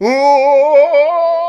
哦。